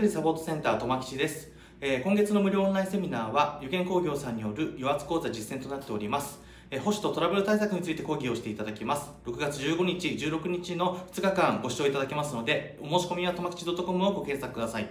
作サポートセンター、とまきです。えー今月の無料オンラインセミナーは、湯見工業さんによる油圧講座実践となっております。えー保守とトラブル対策について講義をしていただきます。6月15日、16日の2日間ご視聴いただけますので、お申し込みはとまきち .com をご検索ください。